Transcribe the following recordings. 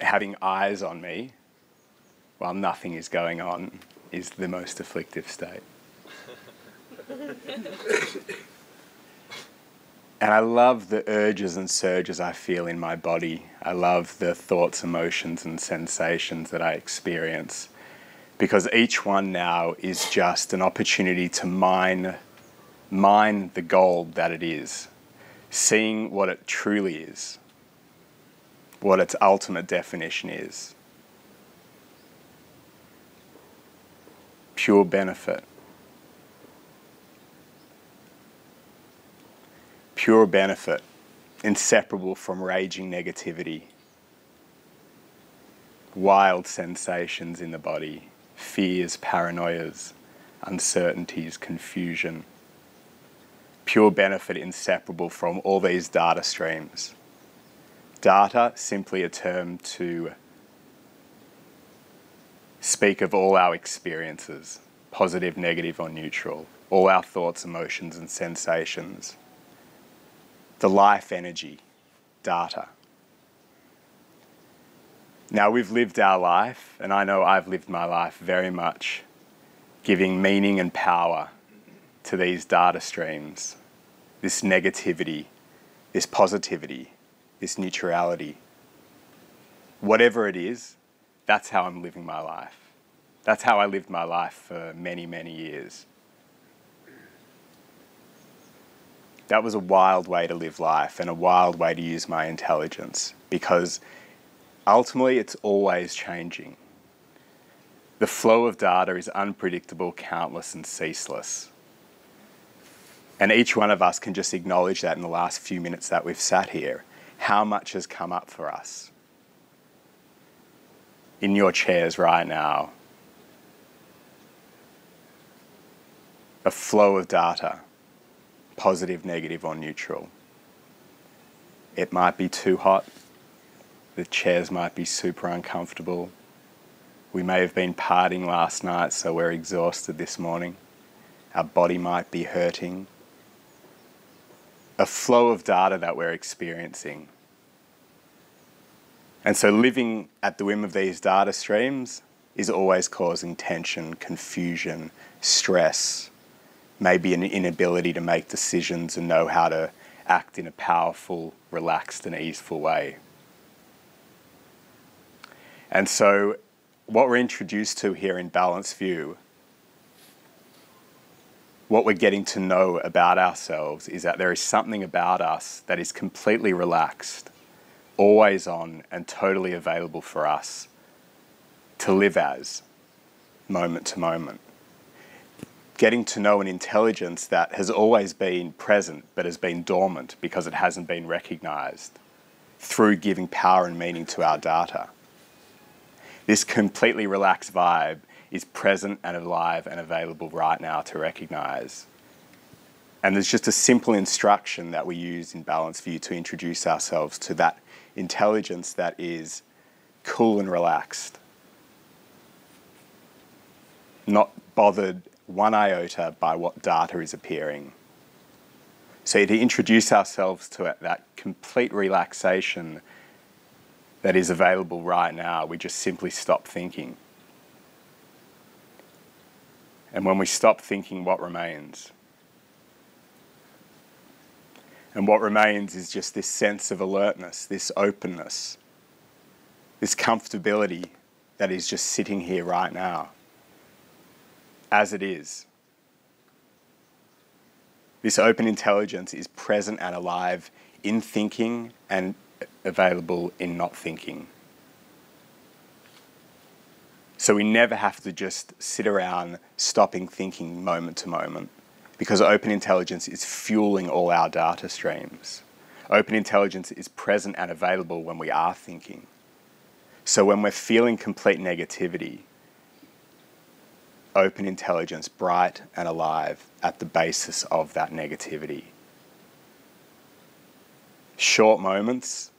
having eyes on me while nothing is going on is the most afflictive state. and I love the urges and surges I feel in my body. I love the thoughts, emotions, and sensations that I experience because each one now is just an opportunity to mine, mine the gold that it is, seeing what it truly is, what its ultimate definition is. Pure benefit. Pure benefit, inseparable from raging negativity, wild sensations in the body fears, paranoias, uncertainties, confusion. Pure benefit inseparable from all these data streams. Data, simply a term to speak of all our experiences, positive, negative, or neutral, all our thoughts, emotions, and sensations. The life energy, data. Now, we've lived our life, and I know I've lived my life very much giving meaning and power to these data streams, this negativity, this positivity, this neutrality. Whatever it is, that's how I'm living my life. That's how I lived my life for many, many years. That was a wild way to live life and a wild way to use my intelligence because ultimately it's always changing. The flow of data is unpredictable, countless, and ceaseless. And each one of us can just acknowledge that in the last few minutes that we've sat here, how much has come up for us in your chairs right now. A flow of data, positive, negative, or neutral. It might be too hot, the chairs might be super uncomfortable. We may have been partying last night, so we're exhausted this morning. Our body might be hurting. A flow of data that we're experiencing. And so living at the whim of these data streams is always causing tension, confusion, stress, maybe an inability to make decisions and know how to act in a powerful, relaxed, and easeful way. And so, what we're introduced to here in Balanced View, what we're getting to know about ourselves is that there is something about us that is completely relaxed, always on, and totally available for us to live as, moment to moment. Getting to know an intelligence that has always been present but has been dormant because it hasn't been recognized through giving power and meaning to our data this completely relaxed vibe is present and alive and available right now to recognize. And there's just a simple instruction that we use in Balanced View to introduce ourselves to that intelligence that is cool and relaxed, not bothered one iota by what data is appearing. So, to introduce ourselves to that complete relaxation that is available right now. We just simply stop thinking. And when we stop thinking, what remains? And what remains is just this sense of alertness, this openness, this comfortability that is just sitting here right now, as it is. This open intelligence is present and alive in thinking and available in not thinking. So we never have to just sit around stopping thinking moment to moment because open intelligence is fueling all our data streams. Open intelligence is present and available when we are thinking. So when we're feeling complete negativity, open intelligence bright and alive at the basis of that negativity. Short moments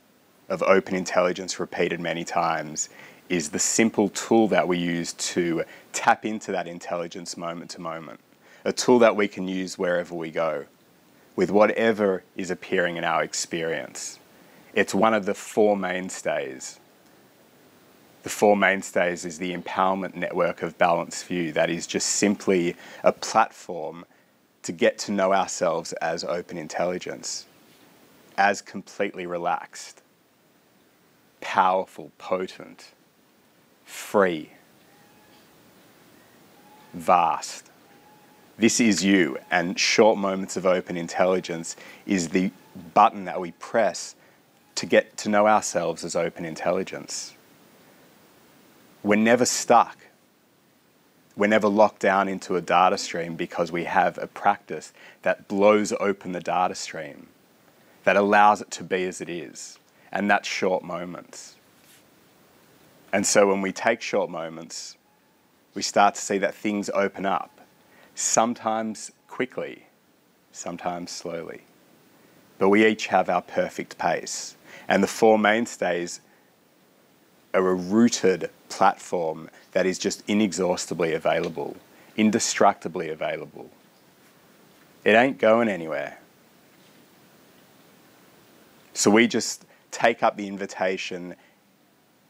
of open intelligence repeated many times is the simple tool that we use to tap into that intelligence moment to moment. A tool that we can use wherever we go, with whatever is appearing in our experience. It's one of the four mainstays The Four Mainstays is the empowerment network of Balanced View that is just simply a platform to get to know ourselves as open intelligence, as completely relaxed, powerful, potent, free, vast. This is you, and short moments of open intelligence is the button that we press to get to know ourselves as open intelligence. We're never stuck. We're never locked down into a data stream because we have a practice that blows open the data stream, that allows it to be as it is. And that's short moments. And so when we take short moments, we start to see that things open up, sometimes quickly, sometimes slowly. But we each have our perfect pace. And the four mainstays are a rooted platform that is just inexhaustibly available, indestructibly available. It ain't going anywhere. So we just take up the invitation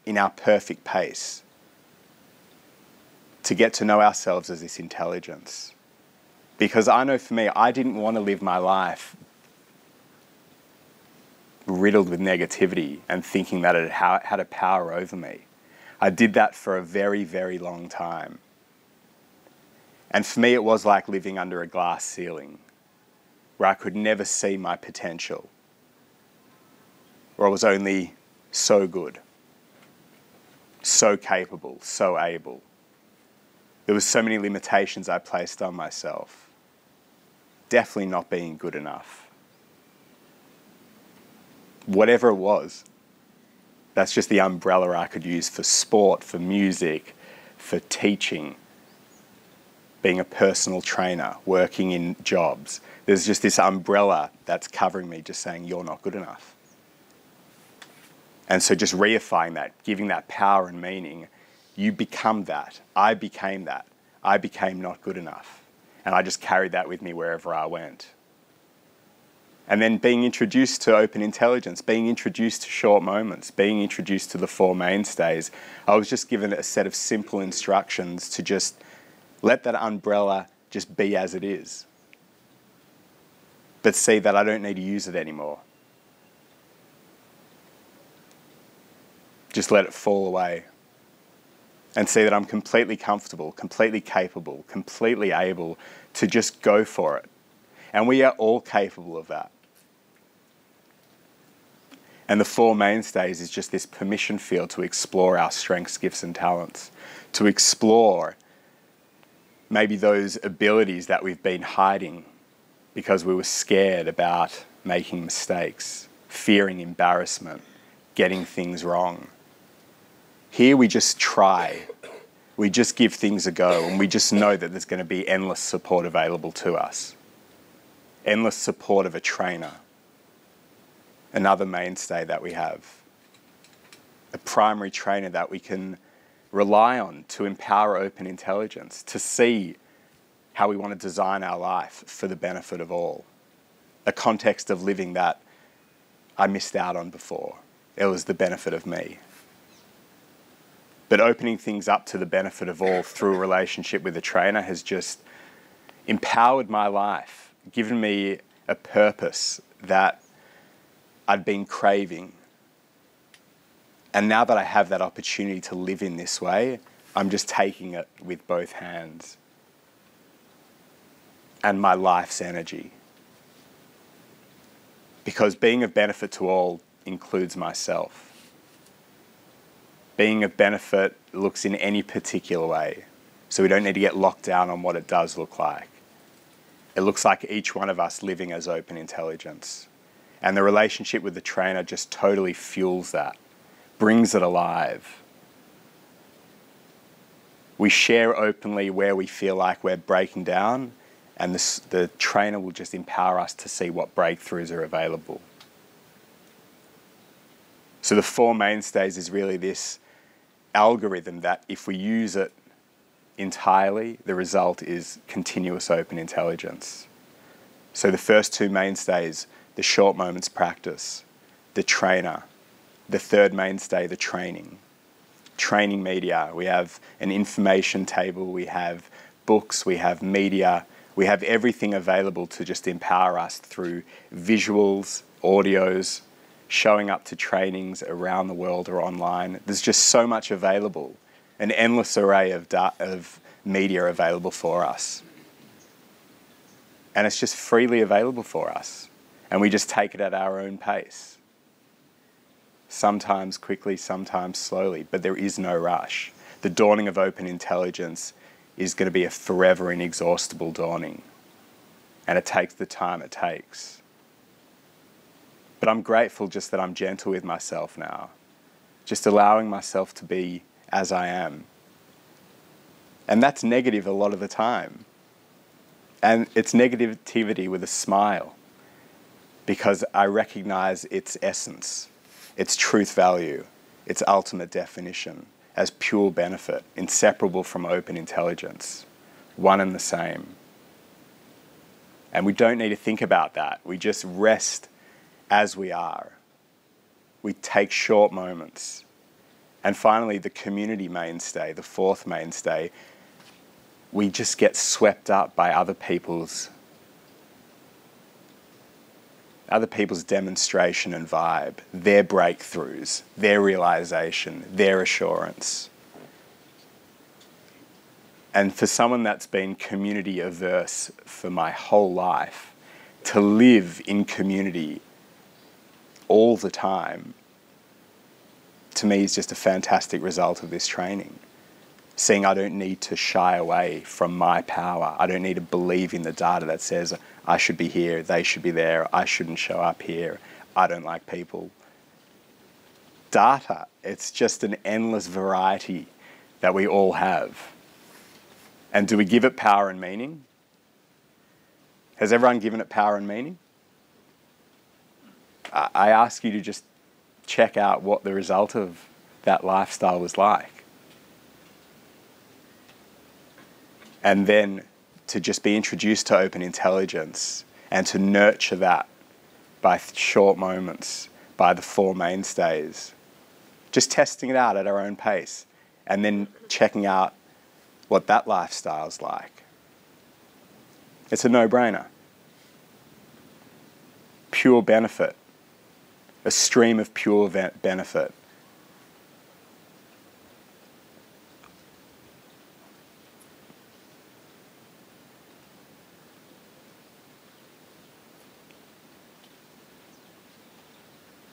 in our perfect pace to get to know ourselves as this intelligence. Because I know for me, I didn't want to live my life riddled with negativity and thinking that it had a power over me. I did that for a very, very long time. And for me, it was like living under a glass ceiling where I could never see my potential, where I was only so good, so capable, so able. There was so many limitations I placed on myself. Definitely not being good enough whatever it was. That's just the umbrella I could use for sport, for music, for teaching, being a personal trainer, working in jobs. There's just this umbrella that's covering me, just saying, you're not good enough. And so just reifying that, giving that power and meaning, you become that. I became that. I became not good enough. And I just carried that with me wherever I went and then being introduced to open intelligence, being introduced to short moments, being introduced to the four mainstays, I was just given a set of simple instructions to just let that umbrella just be as it is. But see that I don't need to use it anymore. Just let it fall away. And see that I'm completely comfortable, completely capable, completely able to just go for it. And we are all capable of that. And the four mainstays is just this permission field to explore our strengths, gifts, and talents, to explore maybe those abilities that we've been hiding because we were scared about making mistakes, fearing embarrassment, getting things wrong. Here we just try. We just give things a go and we just know that there's going to be endless support available to us. Endless support of a trainer another mainstay that we have. A primary trainer that we can rely on to empower open intelligence, to see how we want to design our life for the benefit of all. A context of living that I missed out on before. It was the benefit of me. But opening things up to the benefit of all through a relationship with a trainer has just empowered my life, given me a purpose that I'd been craving. And now that I have that opportunity to live in this way, I'm just taking it with both hands and my life's energy. Because being of benefit to all includes myself. Being of benefit looks in any particular way, so we don't need to get locked down on what it does look like. It looks like each one of us living as open intelligence. And the relationship with the trainer just totally fuels that, brings it alive. We share openly where we feel like we're breaking down, and the, the trainer will just empower us to see what breakthroughs are available. So, the four mainstays is really this algorithm that if we use it entirely, the result is continuous open intelligence. So, the first two mainstays the short moments practice, the trainer, the third mainstay, the training. training media, we have an information table, we have books, we have media, we have everything available to just empower us through visuals, audios, showing up to trainings around the world or online. There's just so much available, an endless array of, of media available for us. And it's just freely available for us. And we just take it at our own pace. Sometimes quickly, sometimes slowly, but there is no rush. The dawning of open intelligence is going to be a forever inexhaustible dawning. And it takes the time it takes. But I'm grateful just that I'm gentle with myself now, just allowing myself to be as I am. And that's negative a lot of the time. And it's negativity with a smile because I recognize its essence, its truth value, its ultimate definition as pure benefit, inseparable from open intelligence, one and the same. And we don't need to think about that. We just rest as we are. We take short moments. And finally, the community mainstay, the fourth mainstay, we just get swept up by other people's other people's demonstration and vibe, their breakthroughs, their realization, their assurance. And for someone that's been community averse for my whole life, to live in community all the time, to me is just a fantastic result of this training. Seeing I don't need to shy away from my power. I don't need to believe in the data that says I should be here, they should be there, I shouldn't show up here, I don't like people. Data, it's just an endless variety that we all have. And do we give it power and meaning? Has everyone given it power and meaning? I ask you to just check out what the result of that lifestyle was like. And then to just be introduced to open intelligence and to nurture that by short moments, by the four mainstays. Just testing it out at our own pace and then checking out what that lifestyle is like. It's a no brainer. Pure benefit, a stream of pure benefit.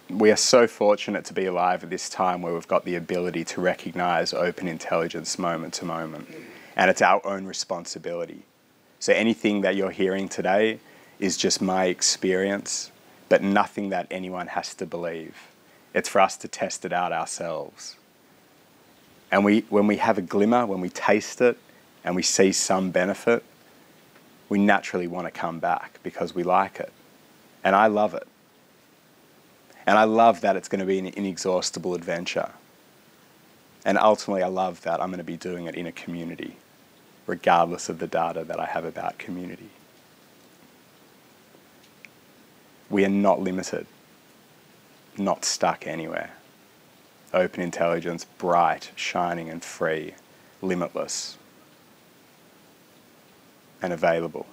we are so fortunate to be alive at this time where we've got the ability to recognize open intelligence moment to moment. And it's our own responsibility. So anything that you're hearing today is just my experience, but nothing that anyone has to believe. It's for us to test it out ourselves. And we, when we have a glimmer, when we taste it and we see some benefit, we naturally want to come back because we like it. And I love it. And I love that it's going to be an inexhaustible adventure. And ultimately, I love that I'm going to be doing it in a community, regardless of the data that I have about community. We are not limited, not stuck anywhere. Open intelligence, bright, shining, and free, limitless, and available.